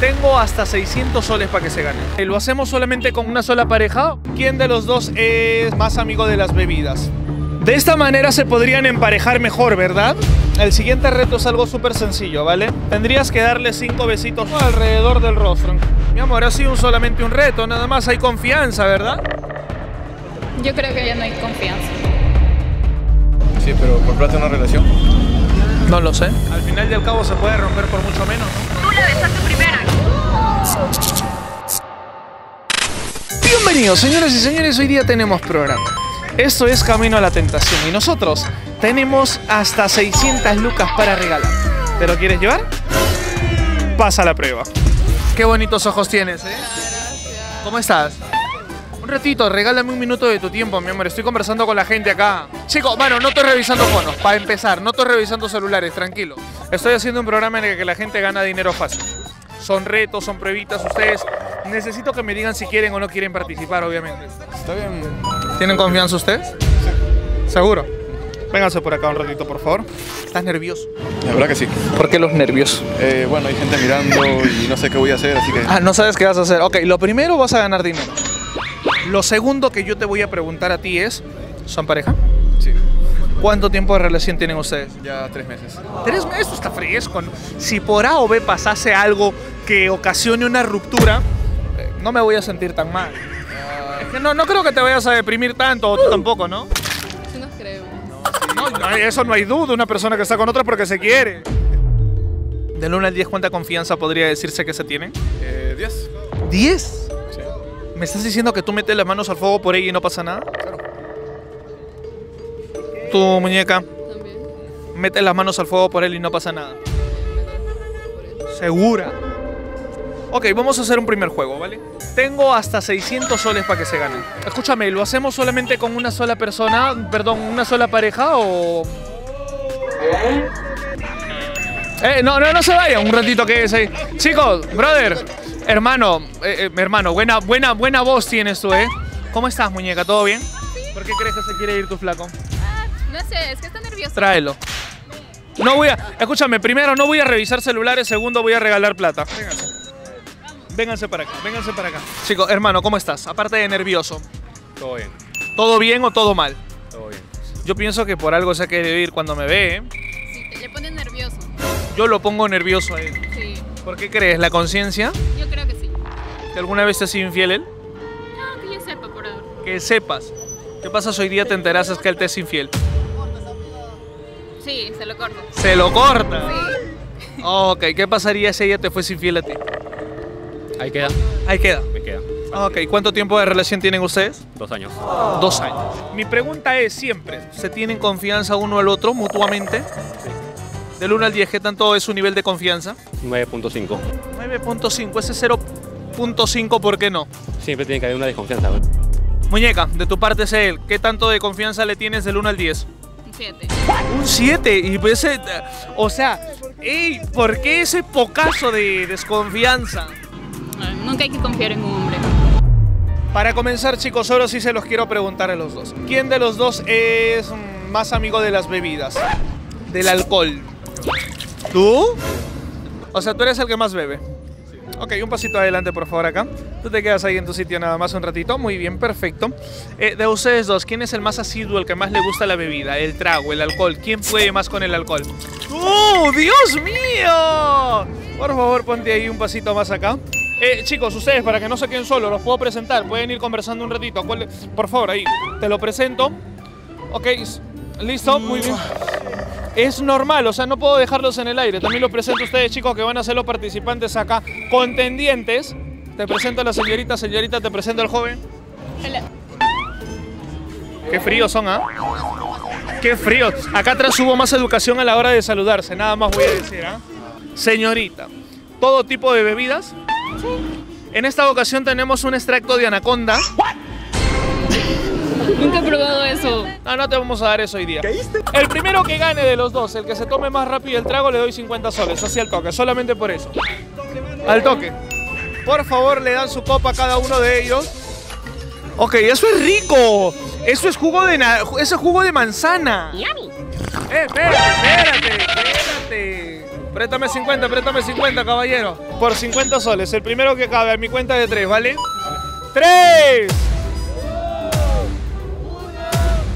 Tengo hasta 600 soles para que se gane. Eh, ¿Lo hacemos solamente con una sola pareja? ¿Quién de los dos es más amigo de las bebidas? De esta manera se podrían emparejar mejor, ¿verdad? El siguiente reto es algo súper sencillo, ¿vale? Tendrías que darle cinco besitos alrededor del rostro. Mi amor, ha sido solamente un reto, nada más hay confianza, ¿verdad? Yo creo que ya no hay confianza. Sí, pero por plata una relación. No lo sé. Al final y al cabo se puede romper por mucho menos, ¿no? Tú la besaste primero. Bienvenidos, señoras y señores, hoy día tenemos programa. Esto es Camino a la Tentación y nosotros tenemos hasta 600 lucas para regalar. ¿Te lo quieres llevar? Pasa la prueba. Qué bonitos ojos tienes, ¿eh? ¿Cómo estás? Un ratito, regálame un minuto de tu tiempo, mi amor. Estoy conversando con la gente acá. Chico, bueno, no estoy revisando fonos. Para empezar, no estoy revisando celulares, tranquilo. Estoy haciendo un programa en el que la gente gana dinero fácil. Son retos, son pruebitas. Ustedes necesito que me digan si quieren o no quieren participar, obviamente. Está bien. ¿Tienen confianza ustedes? ¿Seguro? Vénganse por acá un ratito, por favor. ¿Estás nervioso? La verdad que sí. ¿Por qué los nervios? Eh, bueno, hay gente mirando y no sé qué voy a hacer, así que. Ah, no sabes qué vas a hacer. Ok, lo primero vas a ganar dinero. Lo segundo que yo te voy a preguntar a ti es, ¿son pareja? Sí. ¿Cuánto tiempo de relación tienen ustedes? Ya tres meses. Tres meses está fresco. ¿no? Si por A o B pasase algo que ocasione una ruptura, eh, no me voy a sentir tan mal. Es que no, no creo que te vayas a deprimir tanto, o tú tampoco, ¿no? Yo no creo. No, no, eso no hay duda, una persona que está con otra porque se quiere. Del 1 al 10, ¿cuánta confianza podría decirse que se tiene? Eh, diez. ¿10? Sí. ¿Me estás diciendo que tú metes las manos al fuego por ella y no pasa nada? Tu muñeca, También. metes las manos al fuego por él y no pasa nada. ¿Segura? Ok, vamos a hacer un primer juego, ¿vale? Tengo hasta 600 soles para que se ganen. Escúchame, ¿lo hacemos solamente con una sola persona? Perdón, una sola pareja o...? Eh, no, no, no se vayan un ratito que es ahí. Chicos, brother, hermano, eh, eh, hermano, buena, buena, buena voz tienes tú, ¿eh? ¿Cómo estás, muñeca? ¿Todo bien? ¿Por qué crees que se quiere ir tu flaco? No sé, es que está nervioso. Tráelo. No voy a. Escúchame, primero no voy a revisar celulares, segundo voy a regalar plata. Vénganse. Vénganse para acá, vénganse para acá. Chicos, hermano, ¿cómo estás? Aparte de nervioso, Todo bien. ¿todo bien o todo mal? Todo bien. Yo pienso que por algo se quiere ir cuando me ve, ¿eh? Sí, te- le pones nervioso. Yo lo pongo nervioso a él. Sí, ¿Por qué crees? ¿La conciencia? yo creo que sí. ¿Que alguna vez te ha sido infiel él? No, que yo sepa por ahora. Que sepas. ¿Qué pasa si hoy día te enteras que él te es infiel? Sí, se lo corto. Se lo corta. Sí. Ok, ¿qué pasaría si ella te fuese infiel a ti? Ahí queda, Ahí queda. me queda. Ok, ¿cuánto tiempo de relación tienen ustedes? Dos años. Dos años. Mi pregunta es siempre, ¿se tienen confianza uno al otro mutuamente? Del 1 al 10, ¿qué tanto es su nivel de confianza? 9.5. 9.5, ese 0.5, ¿por qué no? Siempre tiene que haber una desconfianza. Muñeca, de tu parte es él, ¿qué tanto de confianza le tienes del 1 al 10? Un 7. Un 7, y pues ese, o sea, ey, ¿por qué ese pocazo de desconfianza? Nunca hay que confiar en un hombre. Para comenzar, chicos, ahora sí se los quiero preguntar a los dos. ¿Quién de los dos es más amigo de las bebidas? Del alcohol. ¿Tú? O sea, tú eres el que más bebe. Ok, un pasito adelante, por favor, acá. Tú te quedas ahí en tu sitio nada más un ratito. Muy bien, perfecto. Eh, de ustedes dos, ¿quién es el más asiduo, el que más le gusta la bebida? El trago, el alcohol. ¿Quién puede más con el alcohol? ¡Tú! ¡Dios mío! Por favor, ponte ahí un pasito más acá. Eh, chicos, ustedes, para que no se queden solos, los puedo presentar. Pueden ir conversando un ratito. ¿Cuál- Por favor, ahí. Te lo presento. Ok, listo, muy bien. Es normal, o sea, no puedo dejarlos en el aire. También los presento a ustedes, chicos, que van a ser los participantes acá, contendientes. Te presento a la señorita, señorita, te presento al joven. Hola. Qué fríos son, ¿ah? Qué fríos. Acá atrás hubo más educación a la hora de saludarse, nada más voy a decir, ¿ah? Señorita, ¿todo tipo de bebidas? En esta ocasión tenemos un extracto de anaconda. Nunca he probado eso. No, no te vamos a dar eso hoy día. El primero que gane de los dos, el que se tome más rápido el trago, le doy 50 soles, así al toque, solamente por eso. Al toque. Por favor, le dan su copa a cada uno de ellos. Ok, eso es rico. Eso es jugo de na- eso es jugo de manzana. Eh, espérate, espérate, espérate. Préstame 50, préstame 50, caballero. Por 50 soles. El primero que cabe a mi cuenta de 3, ¿vale? ¡Tres!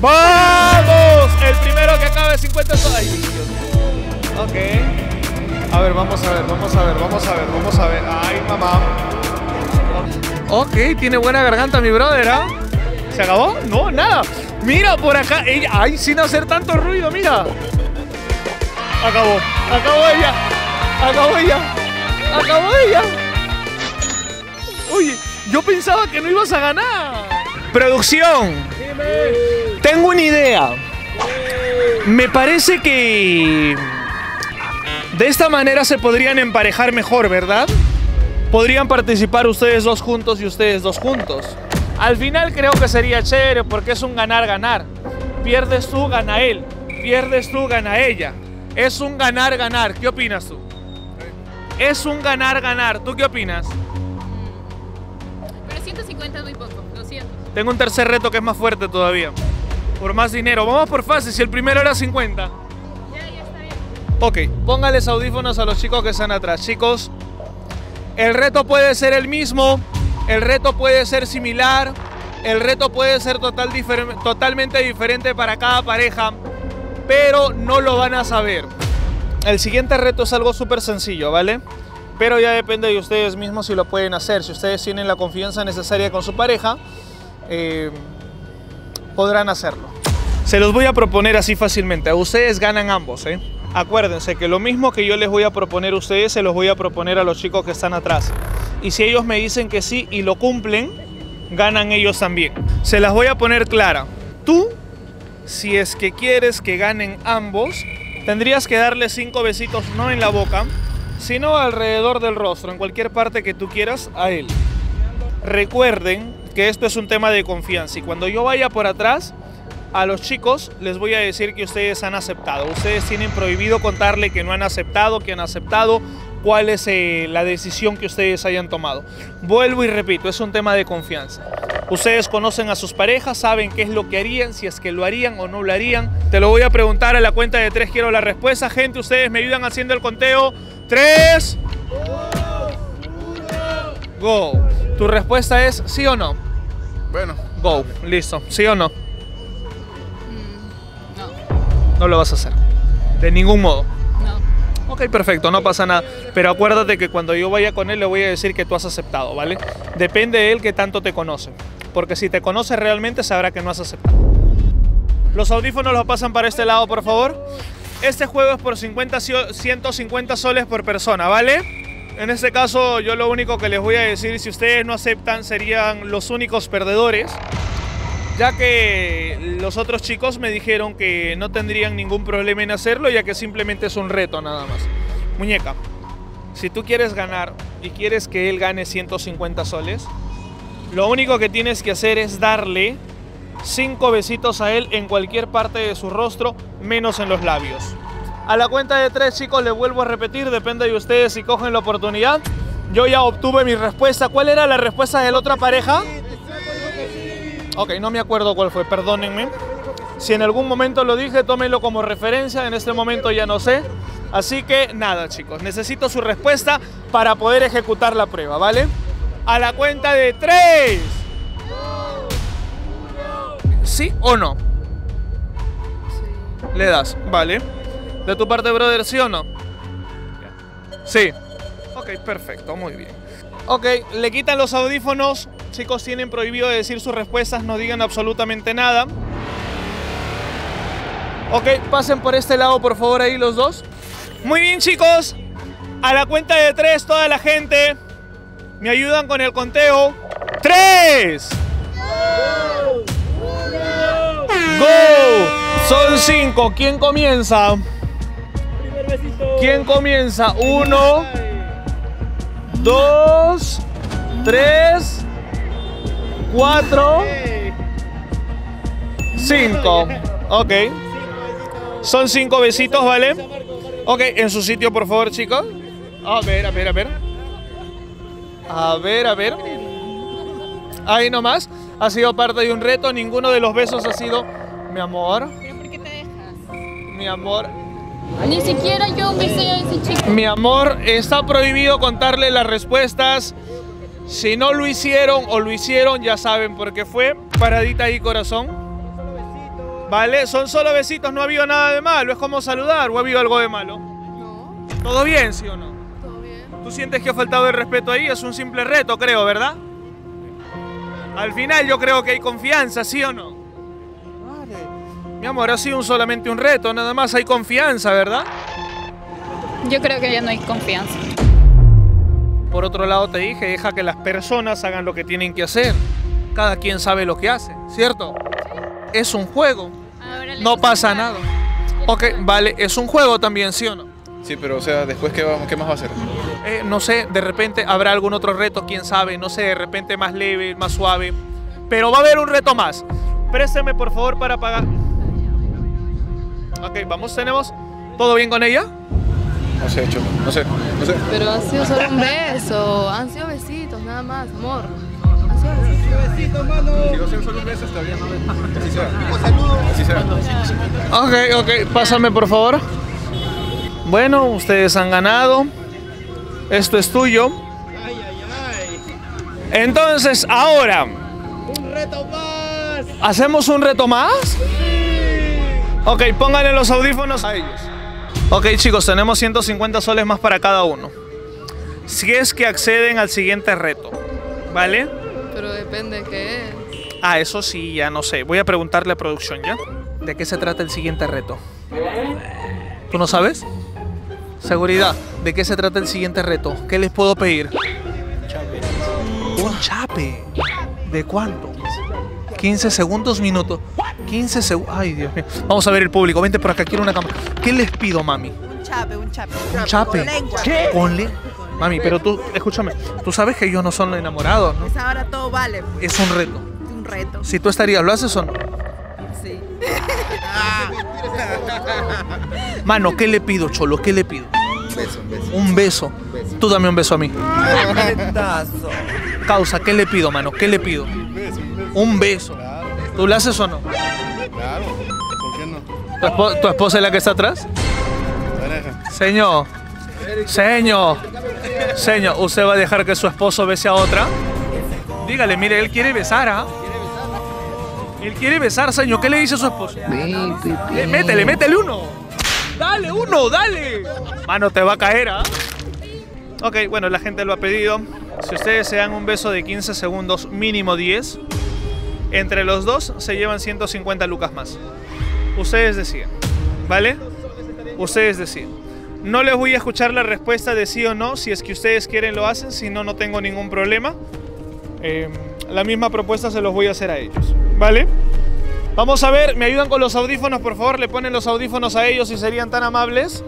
¡Vamos! El primero que acabe 50 soles. Ay, Dios. Ok. A ver, vamos a ver, vamos a ver, vamos a ver, vamos a ver. Ay, mamá. Ok, tiene buena garganta mi brother, ¿ah? ¿Se acabó? No, nada. Mira por acá. Ella, ay, sin hacer tanto ruido, mira. Acabó. Acabó ella. Acabó ella. Acabó ella. Oye, yo pensaba que no ibas a ganar. Producción. Tengo una idea. Me parece que de esta manera se podrían emparejar mejor, ¿verdad? Podrían participar ustedes dos juntos y ustedes dos juntos. Al final creo que sería chévere porque es un ganar-ganar. Pierdes tú, gana él. Pierdes tú, gana ella. Es un ganar-ganar. ¿Qué opinas tú? Es un ganar-ganar. ¿Tú qué opinas? Pero 150 es muy poco, 200. Tengo un tercer reto que es más fuerte todavía. Por más dinero. Vamos por fácil. Si el primero era 50. Ya, ya está bien. Ok, póngales audífonos a los chicos que están atrás. Chicos, el reto puede ser el mismo, el reto puede ser similar, el reto puede ser total totalmente diferente para cada pareja, pero no lo van a saber. El siguiente reto es algo súper sencillo, ¿vale? Pero ya depende de ustedes mismos si lo pueden hacer. Si ustedes tienen la confianza necesaria con su pareja, eh, podrán hacerlo. Se los voy a proponer así fácilmente. Ustedes ganan ambos, ¿eh? Acuérdense que lo mismo que yo les voy a proponer a ustedes, se los voy a proponer a los chicos que están atrás. Y si ellos me dicen que sí y lo cumplen, ganan ellos también. Se las voy a poner clara. Tú, si es que quieres que ganen ambos, tendrías que darle cinco besitos no en la boca, sino alrededor del rostro, en cualquier parte que tú quieras, a él. Recuerden que esto es un tema de confianza y cuando yo vaya por atrás, a los chicos les voy a decir que ustedes han aceptado. Ustedes tienen prohibido contarle que no han aceptado, que han aceptado, cuál es eh, la decisión que ustedes hayan tomado. Vuelvo y repito, es un tema de confianza. Ustedes conocen a sus parejas, saben qué es lo que harían, si es que lo harían o no lo harían. Te lo voy a preguntar a la cuenta de tres, quiero la respuesta. Gente, ustedes me ayudan haciendo el conteo. Tres. Go. Tu respuesta es sí o no. Bueno, Go. Listo. ¿Sí o no? No, No lo vas a hacer. De ningún modo. no. Ok, perfecto, no pasa nada. Pero acuérdate que cuando yo vaya con él le voy a decir que tú has aceptado, ¿vale? Depende de él que tanto te conoce. Porque si te conoce realmente sabrá que no has aceptado. Los audífonos los pasan para este lado, por favor. Este juego es por 50, sio- 150 soles por persona, ¿vale? En este caso yo lo único que les voy a decir, si ustedes no aceptan, serían los únicos perdedores. Ya que los otros chicos me dijeron que no tendrían ningún problema en hacerlo, ya que simplemente es un reto nada más. Muñeca, si tú quieres ganar y quieres que él gane 150 soles, lo único que tienes que hacer es darle cinco besitos a él en cualquier parte de su rostro, menos en los labios. A la cuenta de tres, chicos, le vuelvo a repetir, depende de ustedes si cogen la oportunidad. Yo ya obtuve mi respuesta. ¿Cuál era la respuesta de la otra pareja? Ok, no me acuerdo cuál fue, perdónenme. Si en algún momento lo dije, tómenlo como referencia. En este momento ya no sé. Así que nada, chicos. Necesito su respuesta para poder ejecutar la prueba, ¿vale? A la cuenta de tres. ¿Sí o no? Le das, vale. De tu parte, brother, ¿sí o no? Sí. Ok, perfecto, muy bien. Ok, le quitan los audífonos. Chicos, tienen prohibido decir sus respuestas, no digan absolutamente nada. Ok, pasen por este lado, por favor, ahí los dos. Muy bien, chicos. A la cuenta de tres, toda la gente. Me ayudan con el conteo. ¡Tres! ¡Go! Son cinco. ¿Quién comienza? ¿Quién comienza? Uno, dos, tres, cuatro, cinco. Ok. Son cinco besitos, ¿vale? Ok, en su sitio, por favor, chicos. A ver, a ver, a ver. A ver, a ver. Ahí nomás. Ha sido parte de un reto. Ninguno de los besos ha sido. Mi amor, ¿Pero por qué te dejas? mi amor. Ni siquiera yo besé a ese chico. Mi amor, está prohibido contarle las respuestas. Si no lo hicieron o lo hicieron, ya saben por qué fue. Paradita ahí, corazón. Vale, son solo besitos, no ha habido nada de malo. Es como saludar, o ha habido algo de malo. No, ¿Todo bien, sí o no? todo bien. ¿Tú sientes que ha faltado el respeto ahí? Es un simple reto, creo, ¿verdad? Al final yo creo que hay confianza, ¿sí o no? Mi amor, ha sido un- solamente un reto, nada más hay confianza, ¿verdad? Yo creo que ya no hay confianza. Por otro lado te dije, deja que las personas hagan lo que tienen que hacer. Cada quien sabe lo que hace, ¿cierto? Es un juego, Ahora no pasa nada. Ok, vale, es un juego también, ¿sí o no? Sí, pero o sea, después, ¿qué, va- qué más va a hacer? Eh, no sé, de repente habrá algún otro reto, quién sabe, no sé, de repente más leve, más suave. Pero va a haber un reto más. Présteme por favor para pagar. Ok, vamos, tenemos. ¿Todo bien con ella? No sé, Cholo, no sé, no sé. Pero ha sido solo un beso. Han sido besitos, nada más, amor. Han sido besitos. Si a ser solo un beso, está bien. Así sea. Así sea. Ok, ok, pásame por favor. Bueno, ustedes han ganado. Esto es tuyo. Entonces, ahora. Un reto más. ¿Hacemos un reto más? Ok, pónganle los audífonos a ellos. Ok, chicos, tenemos 150 soles más para cada uno. Si es que acceden al siguiente reto, ¿vale? Pero depende de qué es. Ah, eso sí, ya no sé. Voy a preguntarle a producción, ¿ya? ¿De qué se trata el siguiente reto? ¿Tú no sabes? Seguridad, ¿de qué se trata el siguiente reto? ¿Qué les puedo pedir? Un chape. ¿De cuánto? 15 segundos, minutos. 15 segundos. Ay, Dios mío. Vamos a ver el público. Vente por acá, quiero una cámara. ¿Qué les pido, mami? Un chape, un chape. Un chape. Con lengua. Con le- Mami, pero tú, escúchame. Tú sabes que yo no son enamorados, ¿no? Pues ahora todo vale. pues, Es un reto. Un reto. Si tú estarías, ¿lo haces o no? Sí. Mano, ¿qué le pido, Cholo? ¿Qué le pido? Un beso. Tú dame un beso a mí. Causa, ¿qué le pido, mano? ¿Qué le pido? Un beso. ¿Tú lo haces o no? Claro, ¿por qué no? ¿Tu, espo- tu esposa es la que está atrás? Señor. Señor. Señor, ¿usted va a dejar que su esposo bese a otra? Dígale, mire, él quiere besar, ¿ah? Él quiere besar, señor. ¿Qué le dice a su esposo? Eh, Métele, métele uno. Dale, uno, dale. Mano, te va a caer, ¿ah? Ok, bueno, la gente lo ha pedido. Si ustedes se dan un beso de 15 segundos, mínimo 10, entre los dos se llevan 150 lucas más. Ustedes deciden, ¿vale? Ustedes deciden. No les voy a escuchar la respuesta de sí o no. Si es que ustedes quieren, lo hacen. Si no, no tengo ningún problema. Eh, la misma propuesta se los voy a hacer a ellos, ¿vale? Vamos a ver, me ayudan con los audífonos, por favor. Le ponen los audífonos a ellos si serían tan amables.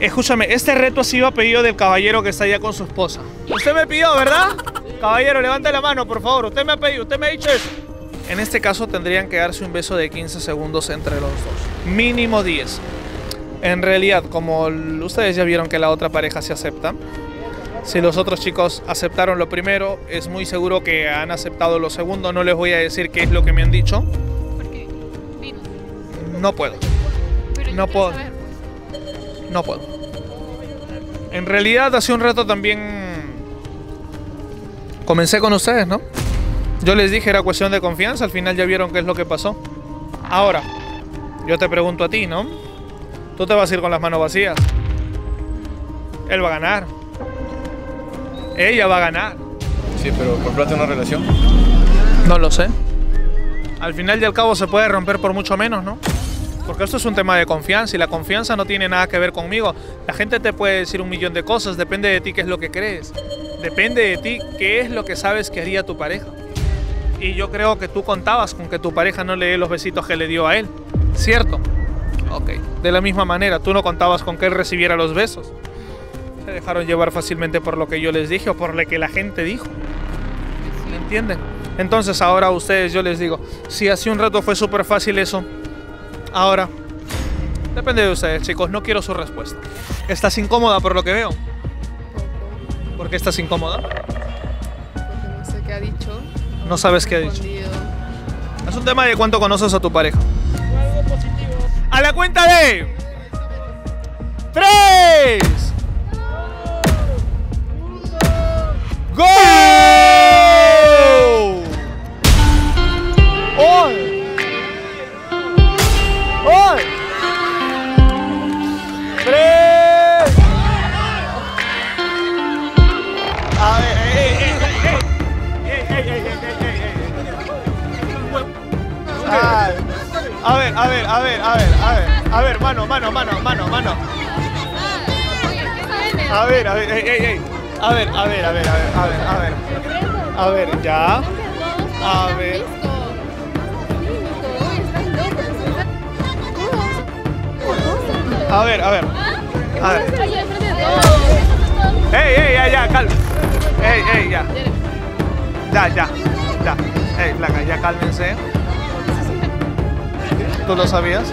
Escúchame, este reto ha sido a pedido del caballero que está allá con su esposa. Usted me pidió, ¿verdad? Caballero, levante la mano, por favor. Usted me ha pedido, usted me ha dicho eso. En este caso tendrían que darse un beso de 15 segundos entre los dos. Mínimo 10. En realidad, como ustedes ya vieron que la otra pareja se acepta, si los otros chicos aceptaron lo primero, es muy seguro que han aceptado lo segundo. No les voy a decir qué es lo que me han dicho. Porque, dinos, No puedo. pero No puedo. saber, No puedo. En realidad, hace un rato también comencé con ustedes, ¿no? Yo les dije era cuestión de confianza, al final ya vieron qué es lo que pasó. Ahora, yo te pregunto a ti, ¿no? Tú te vas a ir con las manos vacías. Él va a ganar. Ella va a ganar. Sí, pero por plata una relación. No lo sé. Al final y al cabo se puede romper por mucho menos, ¿no? Porque esto es un tema de confianza y la confianza no tiene nada que ver conmigo. La gente te puede decir un millón de cosas, depende de ti qué es lo que crees. Depende de ti qué es lo que sabes que haría tu pareja. Y yo creo que tú contabas con que tu pareja no le dé los besitos que le dio a él, ¿cierto? Ok. De la misma manera, tú no contabas con que él recibiera los besos. Se dejaron llevar fácilmente por lo que yo les dije o por lo que la gente dijo. ¿Me entienden? Entonces ahora a ustedes yo les digo, si hace un rato fue súper fácil eso, ahora depende de ustedes chicos, no quiero su respuesta. ¿Estás incómoda por lo que veo? ¿Por qué estás incómoda? Porque no sé qué ha dicho. No sabes qué ha dicho. Es un tema de cuánto conoces a tu pareja. A la cuenta de tres. ¡Go! Ver, a ver, ey, ey, ey. A ver, a ver, a ver, a ver, a ver, a ver. A ver, ya. A ver. A ver, a ver. A ver. Ey, ey, ya, ya, calma. Ey, ey, ya. Ya, ya, ya. Ey, flaca, ya cálmense. ¿Tú lo sabías?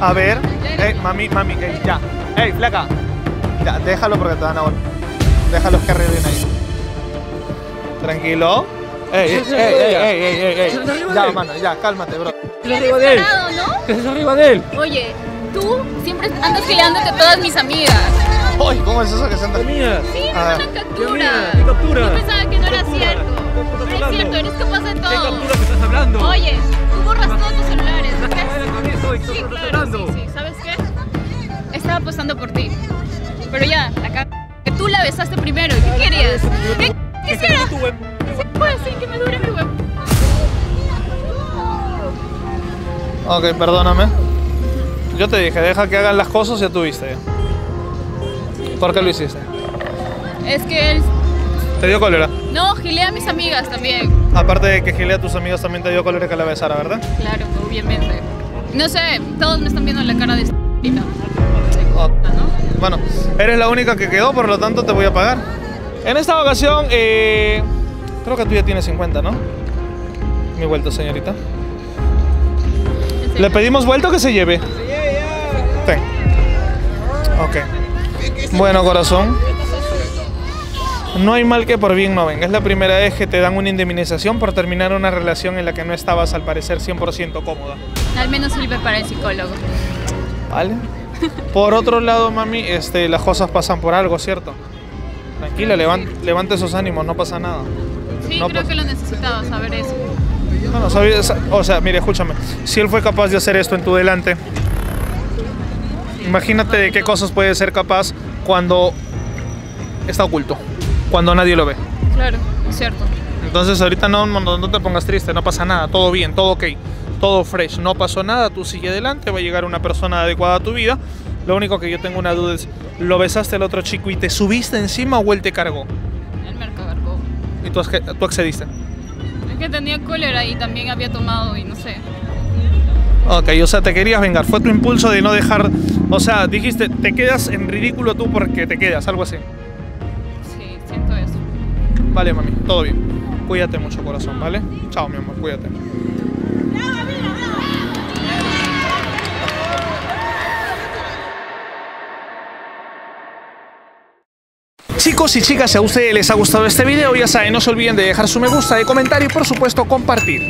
A ver. Ey, mami, mami, ey, ya. Ey, flaca. Ya, déjalo porque te van a volver. Déjalos que arreglen ahí. Tranquilo. Ey, ey, ey, ey, ey, ey, ey, ey. Ya, mano, ya, cálmate, bro. arriba de él! Parado, ¿no? ¿Qué haces arriba de él? Oye, tú siempre andas peleándote a todas mis amigas. Uy, ¿cómo es eso que se anda? mía! Sí, me una captura. mía, ¿qué captura? Yo pensaba que no era Ok, perdóname. Yo te dije, deja que hagan las cosas y ya tuviste. ¿Por qué lo hiciste? Es que él. Te dio cólera. No, gilea a mis amigas también. Aparte de que gilea a tus amigos, también te dio cólera que la besara, ¿verdad? Claro, obviamente. No sé, todos me están viendo la cara de esta. Bueno, eres la única que quedó, por lo tanto te voy a pagar. En esta ocasión, eh, creo que tú ya tienes 50, ¿no? Mi vuelta, señorita. ¿Le pedimos vuelta o que se lleve? Ten. Ok. Bueno, corazón. No hay mal que por bien no venga. Es la primera vez que te dan una indemnización por terminar una relación en la que no estabas, al parecer, 100% cómoda. Al menos sirve para el psicólogo. ¿Vale? Por otro lado, mami, este, las cosas pasan por algo, ¿cierto? Tranquila, levan- levante esos ánimos, no pasa nada. Sí, No, creo que lo necesitaba saber eso. Sabes- o sea, mire, escúchame. Si él fue capaz de hacer esto en tu delante, imagínate de qué cosas puede ser capaz cuando está oculto, cuando nadie lo ve. Claro, es cierto. Entonces ahorita no, no, no te pongas triste, no pasa nada, todo bien, todo ok, todo fresh, no pasó nada, tú sigue adelante, va a llegar una persona adecuada a tu vida. Lo único que yo tengo una duda es, ¿lo besaste al otro chico y te subiste encima o él te cargó? Él me cargó. Y tú, tú accediste. Que tenía cólera y también había tomado y no sé. Ok, o sea, te querías vengar, fue tu impulso de no dejar, o sea, dijiste, te quedas en ridículo tú porque te quedas, algo así. Sí, siento eso. Vale, mami, todo bien. Cuídate mucho, corazón, ¿vale? Chao, mi amor, cuídate. Chicos y chicas, si a ustedes les ha gustado este video, ya saben, no se olviden de dejar su me gusta, de comentar y por supuesto compartir.